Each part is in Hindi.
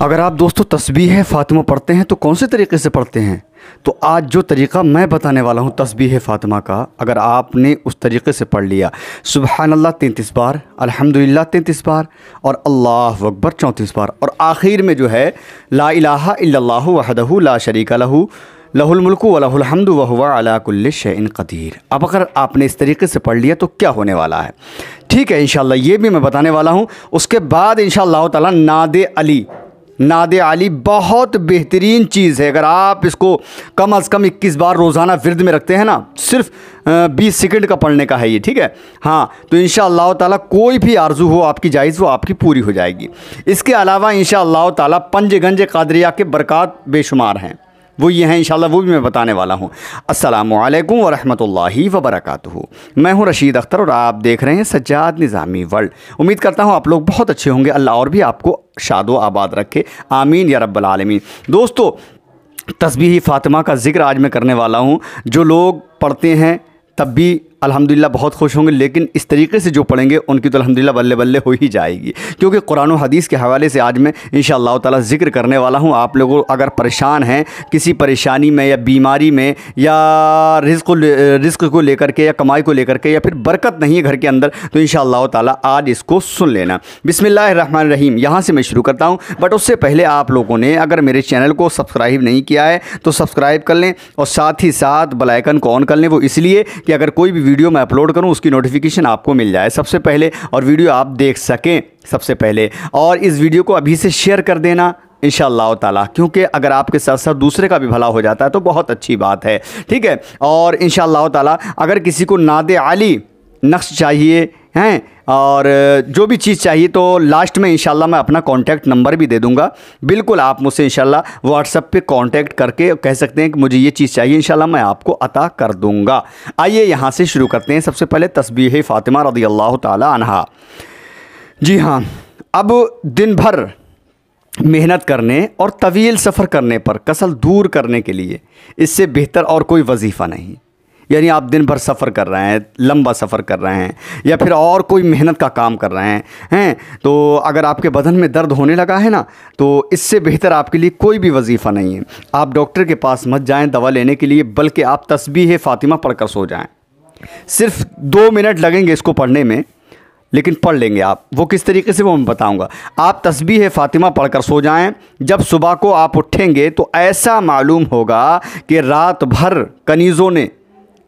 अगर आप दोस्तों तस्बीह फ़ातिमा पढ़ते हैं तो कौन से तरीके से पढ़ते हैं तो आज जो तरीक़ा मैं बताने वाला हूँ तस्बीह फ़ातिमा का अगर आपने उस तरीके से पढ़ लिया सुबहान अल्लाह तैंतीस बार अल्हम्दुलिल्लाह तैंतीस बार और अल्लाह अकबर चौंतीस बार और आखिर में जो है ला इलाहा इल्लल्लाहु वहदहु ला शरीका लहू लहुल मुल्कु व लहुल हम्दु व हुवा अला कुल्लि क़दीर। अब अगर आपने इस तरीके से पढ़ लिया तो क्या होने वाला है? ठीक है, इंशाल्लाह, ये भी मैं बताने वाला हूँ। उसके बाद इंशाल्लाह ताला नादे अली। नाद अली बहुत बेहतरीन चीज़ है। अगर आप इसको कम अज़ कम 21 बार रोज़ाना विरद में रखते हैं ना, सिर्फ़ बीस सेकंड का पढ़ने का है ये, ठीक है? हाँ तो इन ताला कोई भी आरज़ू हो, आपकी जायज़ वो आपकी पूरी हो जाएगी। इसके अलावा इन ताला पंज गंज कादरिया के बरक़ात बेशुमार हैं। वो ये हैं, इंशाल्लाह, वो भी मैं बताने वाला हूँ। असलकम वरहमतुल्लाहि वबरक मैं हूँ रशीद अख्तर और आप देख रहे हैं सज्जाद निज़ामी वर्ल्ड। उम्मीद करता हूँ आप लोग बहुत अच्छे होंगे। अल्लाह और भी आपको शादो आबाद रखे। आमीन या रब्बल आलमीन। दोस्तों तस्बी फ़ातिमा का ज़िक्र आज मैं करने वाला हूँ। जो लोग पढ़ते हैं, तब भी अल्हम्दुलिल्लाह बहुत खुश होंगे, लेकिन इस तरीके से जो पढ़ेंगे, उनकी तो अल्हम्दुलिल्लाह बल्ले बल्ले हो ही जाएगी। क्योंकि कुरान हदीस के हवाले से आज मैं इन ताला ज़िक्र करने वाला हूँ। आप लोगों अगर परेशान हैं, किसी परेशानी में या बीमारी में, या रिस्क रिस्क को लेकर के या कमाई को लेकर के, या फिर बरकत नहीं है घर के अंदर तो इन ताला आज इसको सुन लेना। बिसमिल्लाम यहाँ से मैं शुरू करता हूँ। बट उससे पहले आप लोगों ने अगर मेरे चैनल को सब्सक्राइब नहीं किया है तो सब्सक्राइब कर लें और साथ ही साथ बलाइकन को ऑन कर लें। वो इसलिए कि अगर कोई भी वीडियो मैं अपलोड करूँ, उसकी नोटिफिकेशन आपको मिल जाए। सबसे पहले और वीडियो आप देख सकें, सबसे पहले। और इस वीडियो को अभी से शेयर कर देना इन ताला, क्योंकि अगर आपके साथ साथ दूसरे का भी भला हो जाता है तो बहुत अच्छी बात है, ठीक है? और इन ताला, अगर किसी को नाद आली नक्श चाहिए, हैं और जो भी चीज़ चाहिए तो लास्ट में इंशाल्लाह मैं अपना कॉन्टैक्ट नंबर भी दे दूँगा। बिल्कुल आप मुझसे इंशाल्लाह व्हाट्सअप पे कांटेक्ट करके कह सकते हैं कि मुझे ये चीज़ चाहिए, इंशाल्लाह मैं आपको अता कर दूँगा। आइए यहाँ से शुरू करते हैं। सबसे पहले तस्बीह फ़ातिमा रदी अल्लाह तहा जी हाँ अब दिन भर मेहनत करने और तवील सफ़र करने पर कसल दूर करने के लिए इससे बेहतर और कोई वजीफ़ा नहीं। यानी आप दिन भर सफ़र कर रहे हैं, लंबा सफ़र कर रहे हैं, या फिर और कोई मेहनत का काम कर रहे हैं हैं? तो अगर आपके बदन में दर्द होने लगा है ना तो इससे बेहतर आपके लिए कोई भी वजीफ़ा नहीं है। आप डॉक्टर के पास मत जाएँ दवा लेने के लिए, बल्कि आप तस्बीह फ़ातिमा पढ़कर सो जाएँ। सिर्फ़ दो मिनट लगेंगे इसको पढ़ने में, लेकिन पढ़ लेंगे आप। वो किस तरीके से, वो मैं बताऊँगा। आप तस्बीह फ़ातिमा पढ़कर सो जाएँ। जब सुबह को आप उठेंगे तो ऐसा मालूम होगा कि रात भर कनीज़ों ने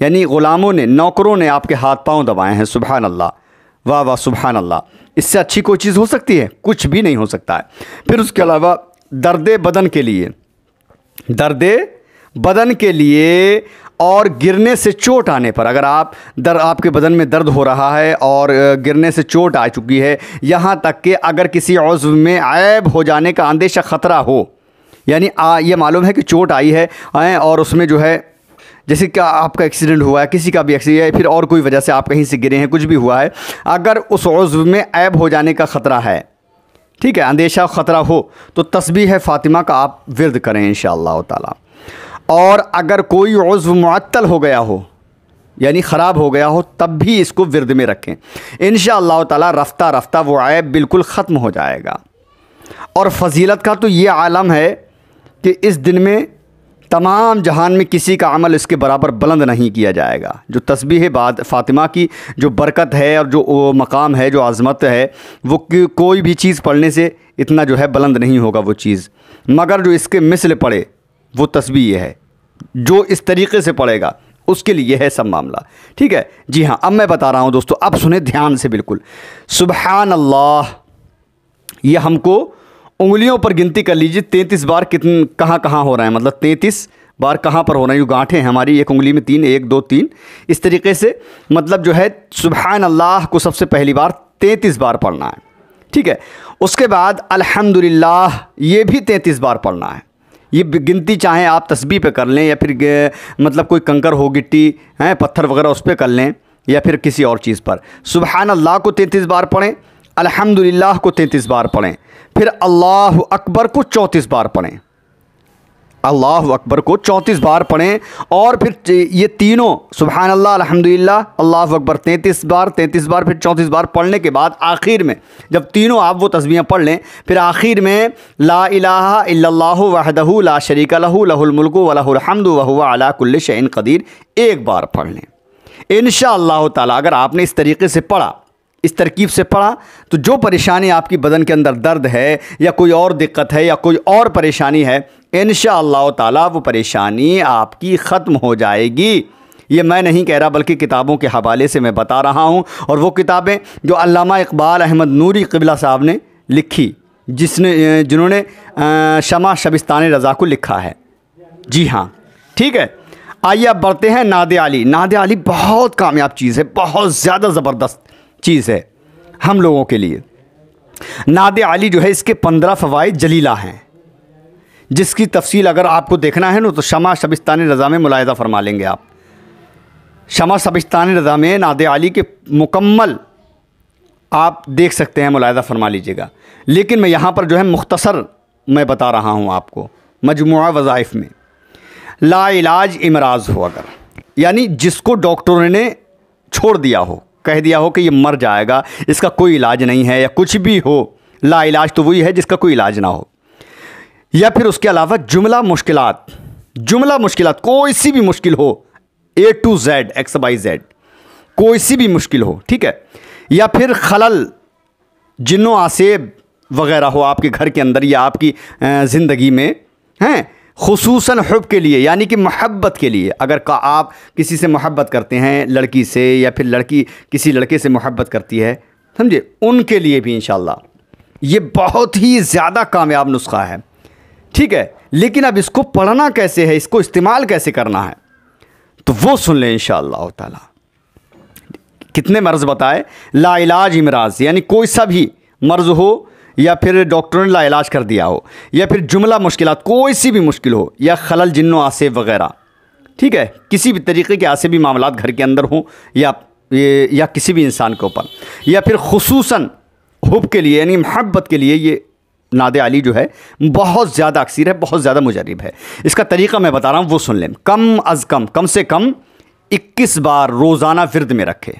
यानी ग़ुलामों ने, नौकरों ने आपके हाथ पाँव दबाए हैं सुबहान अल्लाह वाह वाह सुबहान अल्लाह इससे अच्छी कोई चीज़ हो सकती है? कुछ भी नहीं हो सकता है। फिर उसके अलावा, दर्द बदन के लिए। दर्द बदन के लिए और गिरने से चोट आने पर, अगर आप, दर, आपके बदन में दर्द हो रहा है और गिरने से चोट आ चुकी है, यहाँ तक कि अगर किसी औज़ में ऐब हो जाने का अंदेशा ख़तरा हो, यानी आ, ये मालूम है कि चोट आई है, और उसमें जो है जैसे क्या आपका एक्सीडेंट हुआ है, किसी का भी एक्सीडेंट या फिर और कोई वजह से आप कहीं से गिरे हैं, कुछ भी हुआ है, अगर उस उज़्व में ऐब हो जाने का ख़तरा है, ठीक है, अंदेशा ख़तरा हो तो तस्बीह है फ़ातिमा का आप विरद करें इन ताला। और अगर कोई उज़्व मुअत्तल हो गया हो, यानी ख़राब हो गया हो, तब भी इसको विरद में रखें। इन ताला रफ्ता रफ्ता वो ऐब बिल्कुल ख़त्म हो जाएगा। और फजीलत का तो ये आलम है कि इस दिन में तमाम जहान में किसी का अमल इसके बराबर बुलंद नहीं किया जाएगा। जो तस्बीह बाद फ़ातिमा की जो बरकत है और जो मकाम है, जो आज़मत है, वो कोई भी चीज़ पढ़ने से इतना जो है बुलंद नहीं होगा वो चीज़। मगर जो इसके मिसल पढ़े वो तस्बीह है। जो इस तरीके से पढ़ेगा, उसके लिए है सब मामला। ठीक है? जी हाँ अब मैं बता रहा हूँ दोस्तों, अब सुने ध्यान से बिल्कुल। सुबहान अल्लाह यह हमको उंगलियों पर गिनती कर लीजिए, तैंतीस बार कितन, कहाँ कहाँ हो रहा है? मतलब तैंतीस बार कहाँ पर हो रहा है? जो गांठें हैं हमारी, एक उंगली में तीन, एक, दो, तीन। इस तरीके से मतलब जो है सुबहान अल्लाह को सबसे पहली बार तैंतीस बार पढ़ना है। ठीक है? उसके बाद, अल्हम्दुलिल्लाह, ये भी तैंतीस बार पढ़ना है। ये गिनती चाहें आप तस्बी पे कर लें, या फिर मतलब कोई कंकर हो, गिट्टी, हैं, पत्थर वगैरह उस पर कर लें, या फिर किसी और चीज़ पर। सुबहान अल्लाह को तैंतीस बार पढ़ें। अल्हम्दुलिल्लाह को तैंतीस बार पढ़ें। फिर अल्लाह अकबर को चौंतीस बार पढ़ें। अल्लाह अकबर को चौंतीस बार पढ़ें और फिर ये तीनों सुबहान अल्लाह अल्हम्दुलिल्लाह, अल्लाह अकबर तैंतीस बार तैंतीस बार, फिर चौंतीस बार पढ़ने के बाद आखिर में, जब तीनों आप वो तस्वीरें पढ़ लें, फिर आखिर में, ला इलाहा वहदहु ला शरीक लहू, लहुल मुल्कु वलहुल हम्दु वहुव अला कदीर, एक बार पढ़ लें। इन ताला, अगर आपने इस तरीके से पढ़ा इस तरकीब से पढ़ा तो जो परेशानी आपकी बदन के अंदर दर्द है, या कोई और दिक्कत है, या कोई और परेशानी है इन ताला वो परेशानी आपकी ख़त्म हो जाएगी। ये मैं नहीं कह रहा, बल्कि किताबों के हवाले से मैं बता रहा हूँ, और वो किताबें जो अल्लामा इकबाल अहमद नूरी कबिला साहब ने लिखी, जिसने जिन्होंने शमा शबिस्तान रज़ा को लिखा है। जी हाँ ठीक है? आइए अब बढ़ते हैं नाद अली। नाद अली बहुत कामयाब चीज़ है, बहुत ज़्यादा ज़बरदस्त। चीज़ है, हम लोगों के लिए। नाद अली जो है, इसके पंद्रह फ़वाद जलीला हैं। जिसकी तफसील अगर आपको देखना है ना तो शमा शबिस्तान रज़ा में मुलायदा फरमा लेंगे आप। शमा शबिस्तान रज़ा में नाद अली के मुकम्मल आप देख सकते हैं, मुलायदा फरमा लीजिएगा। लेकिन मैं यहाँ पर जो है, मुख्तसर मैं बता रहा हूँ आपको मजमू वज़ाइफ में। ला इलाज इमराज हो अगर, यानी जिसको डॉक्टरों ने छोड़ दिया हो कह दिया हो कि ये मर जाएगा, इसका कोई इलाज नहीं है या कुछ भी हो ला इलाज तो वही है जिसका कोई इलाज ना हो। या फिर उसके अलावा जुमला मुश्किल जुमला मुश्किल कोई सी भी मुश्किल हो A to Z X by Z कोई सी भी मुश्किल हो, ठीक है? या फिर खलल, जिन्नो आसेब वगैरह हो आपके घर के अंदर या आपकी ज़िंदगी में, हैं? खसूस हब के लिए, यानी कि मोहब्बत के लिए। अगर का आप किसी से मोहब्बत करते हैं, लड़की से या फिर लड़की किसी लड़के से मोहब्बत करती है, समझे? उनके लिए भी इन ये बहुत ही ज़्यादा कामयाब नुस्खा है। ठीक है? लेकिन अब इसको पढ़ना कैसे है, इसको इस्तेमाल कैसे करना है? तो वो सुन लें इन ताला। कितने मर्ज़ बताए? लाइलाज इमराज, यानी कोई सा भी मर्ज़ हो या फिर डॉक्टरों ने लाइलाज कर दिया हो, या फिर जुमला मुश्किल कोई सी भी मुश्किल हो, या खलल जिन्नो आसेब वगैरह। ठीक है? किसी भी तरीके के आसेबी मामला घर के अंदर हों, या या किसी भी इंसान के ऊपर। या फिर खसूस हुब के लिए, यानी महब्बत के लिए ये नाद अली जो है, बहुत ज़्यादा अक्सर है, बहुत ज़्यादा मुजरब है। इसका तरीका मैं बता रहा हूँ, वो सुन लें। कम अज़ कम कम से कम 21 बार रोज़ाना फिरद में रखे।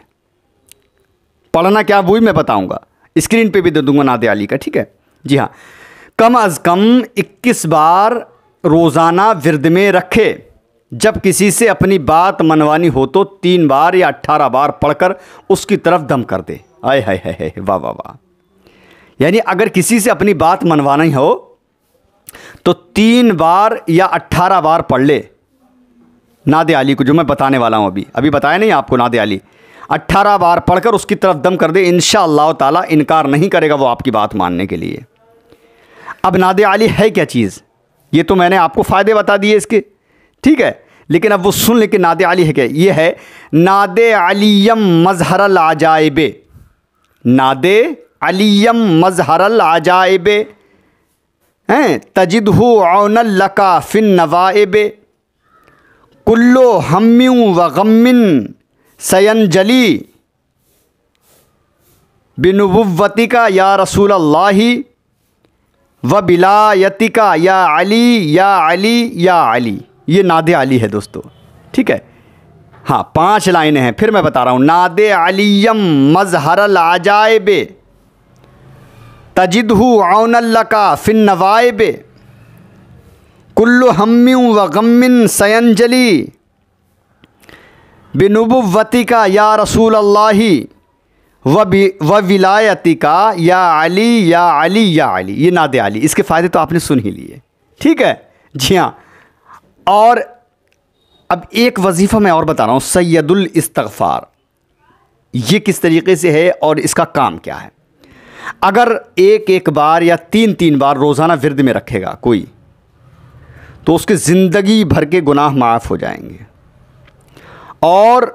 पढ़ना क्या वही मैं बताऊँगा। स्क्रीन पे भी दे दूँगा नादे आली का, ठीक है? जी हाँ। कम अज़ कम 21 बार रोज़ाना विरद में रखे। जब किसी से अपनी बात मनवानी हो तो तीन बार या अट्ठारह बार पढ़कर उसकी तरफ़ दम कर दे। आय हाय हाय हाय, वाह वाह वाह। यानी अगर किसी से अपनी बात मनवानी हो तो तीन बार या अट्ठारह बार पढ़ ले। नादे आली को जो मैं बताने वाला हूँ अभी। अभी बताया नहीं आपको नादे आली 18 बार पढ़कर उसकी तरफ़ दम कर दे इन ताला, इनकार नहीं करेगा वो आपकी बात मानने के लिए। अब नाद आली है क्या चीज़? ये तो मैंने आपको फ़ायदे बता दिए इसके। ठीक है, लेकिन अब वो सुन ले कि नाद आली है क्या। ये है, नाद अलीम मजहरल आजाइब नाद अलीम मजहरल आजाइब हैं तजिद लका फ़िन नवाब कुल्लो हम्यू व गमिन सयनजली बिनुवती का या रसूल अल्लाह व बिलायती का या अली या अली या अली। ये नादे अली है दोस्तों। ठीक है? हाँ पाँच लाइनें हैं। फिर मैं बता रहा हूँ। नाद अलीम मजहरल आजायब तजिदहू औनल्लका फिन नवायब। कुल्लु हम्यू व गमिन सयंजली। बिनुबुवती का, या रसूल अल्लाह व विलायती का, या अली या अली या अली। ये नाद अली। इसके फ़ायदे तो आपने सुन ही लिए। ठीक है? जी हाँ। और अब एक वजीफ़ा मैं और बता रहा हूँ सैदुल इस्तफ़ार ये किस तरीके से है और इसका काम क्या है? अगर एक एक बार या तीन तीन बार रोज़ाना विरद में रखेगा कोई तो उसके ज़िंदगी भर के गुनाह माफ़ हो जाएँगे। और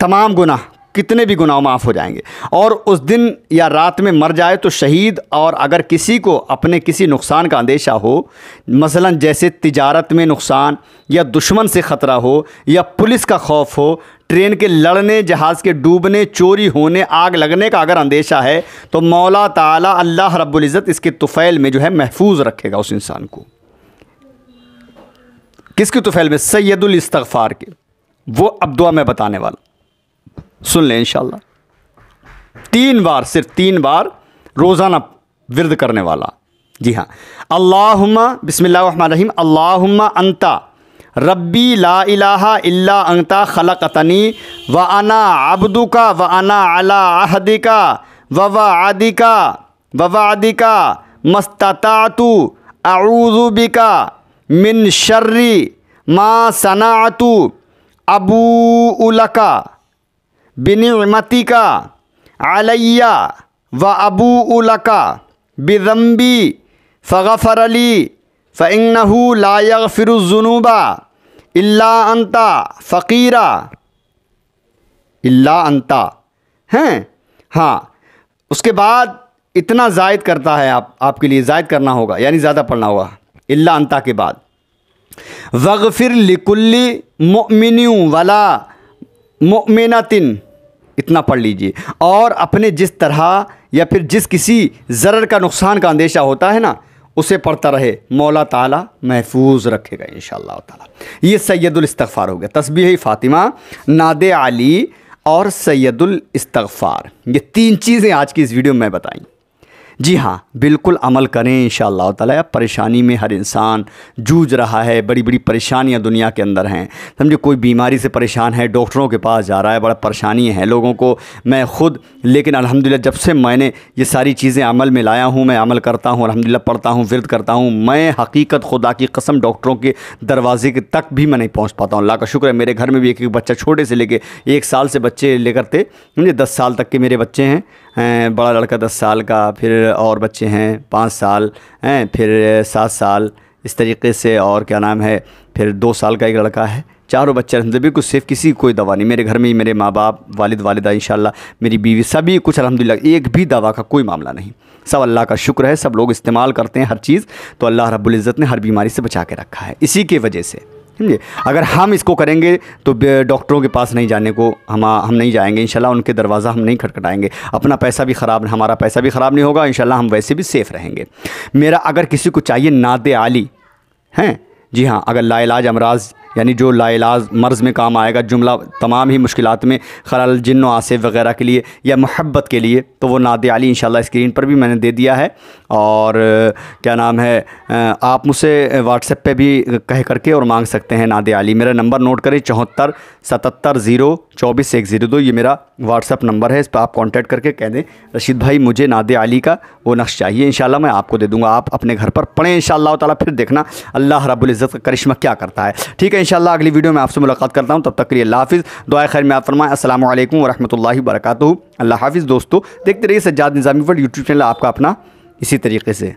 तमाम गुनाह, कितने भी गुनाह माफ़ हो जाएँगे। और उस दिन या रात में मर जाए तो शहीद और अगर किसी को अपने किसी नुकसान का अंदेशा हो, मसलन जैसे तिजारत में नुकसान या दुश्मन से ख़तरा हो या पुलिस का खौफ हो, ट्रेन के लड़ने, जहाज़ के डूबने, चोरी होने, आग लगने का अगर अंदेशा है तो मौला ताला अल्लाह रब्बुल इज़्ज़त इसके तुफ़ैल में जो है महफूज रखेगा उस इंसान को। किसके तुफैल में? सैदुल इस्तगफार के। वो अब दुआ मैं बताने वाला। सुन लें इंशाल्लाह। तीन बार, सिर्फ़ तीन बार रोज़ाना विरद करने वाला। जी हाँ। अल्लाहुम्मा बिस्मिल्लाहिर्रहमानिर्रहीम अल्लाहुम्मा अंता, रब्बी ला इलाहा इल्ला अंता खलकतनी, व अना अब्दुका, व अना अला अहदिका, व वादिका व वादिका मस्ततातु, अऊज़ु बिका, मिन शर्री, मा सनातु अबू उलका बिनिमतिका अलैया व अबू उलका बिदम्बी फ़गफ़र अली फ़िन्नहू ला यगफिरुज़ुनूबा इल्ला अंता फ़कीरा इल्ला अंता हैं हाँ. उसके बाद इतना जायद करता है आप, आपके लिए जायद करना होगा, यानी ज़्यादा पढ़ना होगा। इल्ला अंता के बाद। वगफिर लिकुल्ली मोमिनू वाला मोमिनतिन। इतना पढ़ लीजिए। और अपने जिस तरह या फिर जिस किसी ज़र का नुकसान का अंदेशा होता है ना, उसे पढ़ता रहे। मौला ताला महफूज रखेगा इन ताला। ये सैदुल इस्तगफ़ार हो गया। तस्बीह फ़ातिमा, नाद अली और सैदुल इस्तगफ़ार। ये तीन चीज़ें आज की इस वीडियो में बताई। जी हाँ बिल्कुल अमल करें इन ताला। परेशानी में हर इंसान जूझ रहा है बड़ी बड़ी परेशानियाँ दुनिया के अंदर हैं। समझे, कोई बीमारी से परेशान है, डॉक्टरों के पास जा रहा है, बड़ा परेशानी है लोगों को, मैं ख़ुद, लेकिन अलहमदिल्ला जब से मैंने ये सारी चीज़ें अमल में लाया हूँ, मैं अमल करता हूँ अलहमदिल्ला पढ़ता हूँ विरद करता हूँ, मैं हकीकत खुदा की कसम डॉक्टरों के दरवाजे के तक भी मैं नहीं पहुँच पाता हूँ। अल्लाह का शुक्र है, मेरे घर में भी एक एक बच्चा छोटे से लेके एक साल से बच्चे लेकर थे मुझे दस साल तक के मेरे बच्चे हैं। बड़ा लड़का दस साल का, फिर और बच्चे हैं पाँच साल, हैं, फिर सात साल। इस तरीके से और क्या नाम है, फिर दो साल का एक लड़का है। चारों बच्चे अलहमद बिल्कुल सेफ़, किसी कोई दवा नहीं। मेरे घर में ही मेरे माँ बाप वालिद, वालिदा इन मेरी बीवी, सभी कुछ अलहमदिल्ला एक भी दवा का कोई मामला नहीं। सब अल्लाह का शुक्र है, सब लोग इस्तेमाल करते हैं हर चीज़ तो अल्लाह रब्बुल ने हर बीमारी से बचा के रखा है। इसी के वजह से समझे? अगर हम इसको करेंगे तो डॉक्टरों के पास नहीं जाने को हम हम नहीं जाएँगे। इंशाल्लाह उनके दरवाज़ा हम नहीं खटखटाएँगे। अपना पैसा भी ख़राब, हमारा पैसा भी ख़राब नहीं होगा, इंशाल्लाह हम वैसे भी सेफ़ रहेंगे। मेरा अगर किसी को चाहिए नाद आली, हैं? जी हाँ अगर लाइलाज अमराज, यानी जो लाइलाज मर्ज़ में काम आएगा, जुमला तमाम ही मुश्किल में, खलाल जिन्न आसिफ वगैरह के लिए या मोहब्बत के लिए तो वो नाद आली इन स्क्रीन पर भी मैंने दे दिया है। और क्या नाम है आप मुझसे व्हाट्सएप पे भी कह करके और मांग सकते हैं नाद आली मेरा नंबर नोट करें, चौहत्तर, सतहत्तर, ज़ीरो, चौबीस, एक, ज़ीरो दो, ये मेरा व्हाट्सअप नंबर है, इस पर आप कांटेक्ट करके कह दें, रशीद भाई, मुझे नाद आली का वो नक्श चाहिए इन मैं आपको दे दूँगा, आप अपने घर पर पढ़ें इन ताला, फिर देखना अल्लाह रबुल्ज़त का करिश्मा क्या करता है। ठीक है इन अगली वीडियो में आपसे मुलाकात करता हूँ, तब तक के लिए हाफिज़। दुआ खैर में आप फरमाएँ असल वरहमल वर्क अल्लाह हाफिज़, दोस्तों, देखते रहिए Sajjad Nizami world YouTube channel, आपका अपना इसी तरीके से